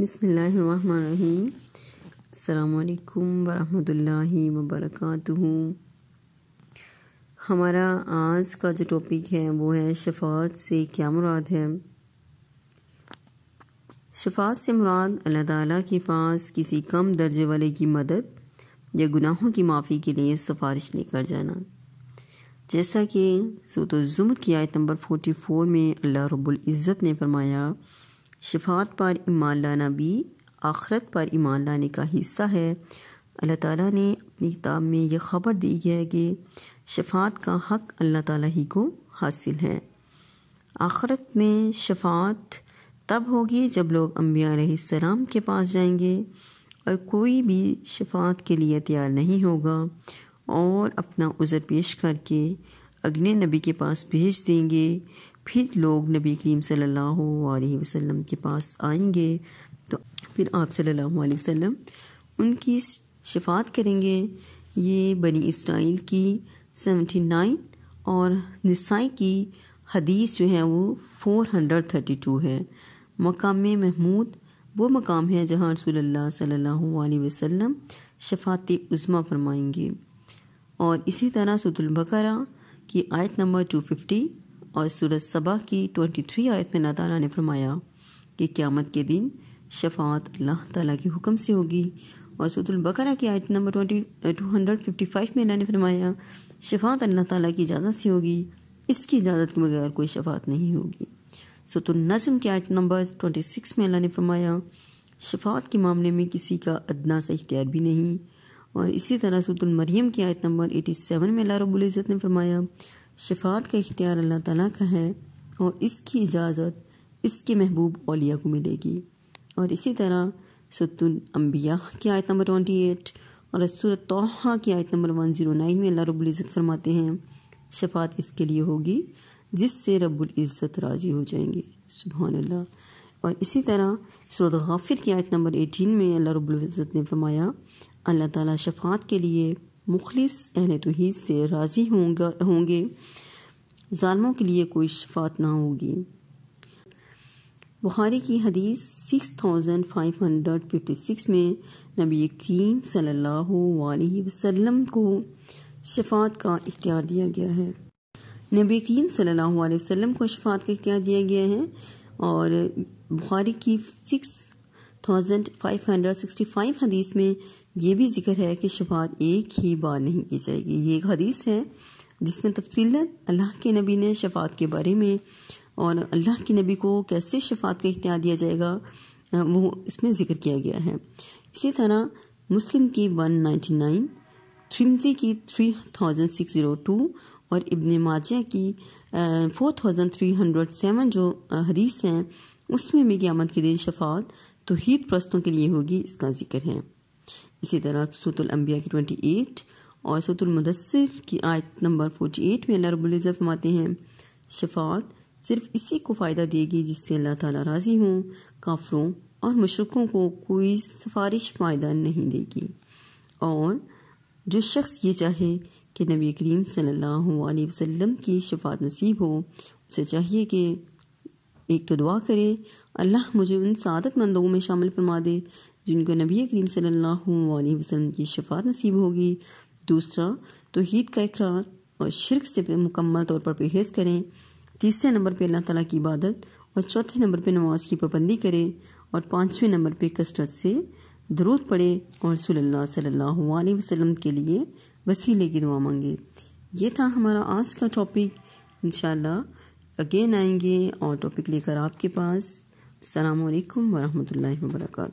बिसमीम वरहमतुल्लाहि वबरकातुहू। हमारा आज का जो टॉपिक है, वो है शफात से क्या मुराद है? शफात से मुराद अल्लाह ताला के पास किसी कम दर्जे वाले की मदद या गुनाहों की माफ़ी के लिए सिफारिश लेकर जाना। जैसा कि सूत ज़ुमर की आयत नंबर 44 में अल्लाह रब्बुल इज़्ज़त ने फरमाया शफात पर ईमान लाना भी आखरत पर ईमान लाने का हिस्सा है। अल्लाह ताला ने अपनी किताब में यह ख़बर दी है कि शफात का हक अल्लाह ताला ही को हासिल है। आखरत में शफात तब होगी जब लोग अम्बिया के पास जाएँगे और कोई भी शफात के लिए तैयार नहीं होगा और अपना उज़र पेश करके अगले नबी के पास भेज देंगे फिर लोग नबी करीम सल्लल्लाहु अलैहि वसल्लम के पास आएँगे तो फिर आप सल्लल्लाहु अलैहि वसल्लम उनकी शफात करेंगे। ये बनी इसराइल की सेवेंटी नाइन और निसाई की हदीस जो है वो फोर हंड्रेड थर्टी टू है। मकाम महमूद, वो मकाम है जहाँ रसूलुल्लाह सल्लल्लाहु अलैहि वसल्लम शफात उज़मा फरमाएँगे। और इसी तरह सुतुलबकरा की आयत नंबर 250 और सूरज सबा की 23 आयत में अल्लाह ने फरमाया कि क़्यामत के दिन शफात अल्लाह ताला के हुक्म से होगी। और सुतुलबकरा की आयत number twenty two hundred fifty five में अल्लाह ने फरमाया शफात अल्लाह ताला की इजाज़त से होगी, इसकी इजाज़त के बगैर कोई शफात नहीं होगी। नजम की आयत नंबर ट्वेंटी सिक्स में अल्लाह ने फरमाया शफात के मामले में किसी का अदना सा इख्तियार भी नहीं। और इसी तरह सूतुल मरियम की आयत नंबर 87 में अल्लाह रब्बुल इज़्ज़त ने फरमाया शफात का इख्तियार अल्लाह ताला का है और इसकी इजाज़त इसके महबूब औलिया को मिलेगी। और इसी तरह सुतुल अम्बिया की आयत नंबर 28 और सूरत तोहा की आयत नंबर 109 में अल्लाह रब्बुल इज़्ज़त फरमाते हैं, शफात इसके लिए होगी जिससे रब्बुल इज़्ज़त राज़ी हो जाएँगे। सुबहान अल्लाह और इसी तरह सूरत गाफिर की आयत नंबर 18 में अल्लाह रब्बुल इज़्ज़त ने फरमाया, अल्लाह ताला शफात के लिए मुखलिस, अहल तोहीद से राज़ी होंगे होंगे। ालमों के लिए कोई शफात ना होगी। बुखारी की हदीस six thousand five hundred fifty six में नबी करीम सल्लल्लाहु अलैहि वसल्लम को शफात का इख्तियार दिया गया है। नबी करीम सल्लल्लाहु अलैहि वसल्लम को शफात का इख्तियार दिया गया है और बुखारी की six thousand five hundred sixty five हदीस में ये भी ज़िक्र है कि शफात एक ही बार नहीं की जाएगी। ये एक हदीस है जिसमें तफसील अल्लाह के नबी ने शफात के बारे में और अल्लाह के नबी को कैसे शफात का इख्तियार दिया जाएगा वो इसमें ज़िक्र किया गया है। इसी तरह मुस्लिम की वन नाइन्टी नाइन थ्रिमजी की three thousand six zero two और इब्न माजिया की four thousand three hundred seven जो हदीस हैं, उसमें भी क़्यामत के दिन शफात तो हीद प्रस्तों के लिए होगी, इसका ज़िक्र है। इसी तरह सूतुलम्बिया की ट्वेंटी एट और सतुलमदसर की आयत नंबर फोर्टी एट में अल्लाह रबुल्ज़ फरमाते हैं, शफात सिर्फ़ इसी को फ़ायदा देगी जिससे अल्लाह ताला राज़ी हों, काफरों और मुशरकों को कोई सिफारिश फ़ायदा नहीं देगी। और जो शख्स ये चाहे कि नबी करीम सल्लल्लाहु अलैहि वसल्लम की शफात नसीब हो, उसे चाहिए कि एक तो दुआ करे, अल्लाह मुझे उन सादत मंदों में शामिल फरमा दे, जिनको नबी करीम सल्लल्लाहु अलैहि वसल्लम की शफात नसीब होगी। दूसरा तो ईद का इकरार और शिरक से मुकम्मल तौर पर परहेज़ करें। तीसरे नंबर पर अल्लाह ताला की इबादत और चौथे नंबर पर नमाज़ की पाबंदी करें और पाँचवें नंबर पर कसरत से दरूद पढ़े और सल्लल्लाहु सल्लल्लाहु अलैहि वसल्लम के लिए वसीले की दुआ मांगे। ये था हमारा आज का टॉपिक इन अगेन आएँगे और टॉपिक लेकर आपके पास। अल्लाम वरहमल वर्का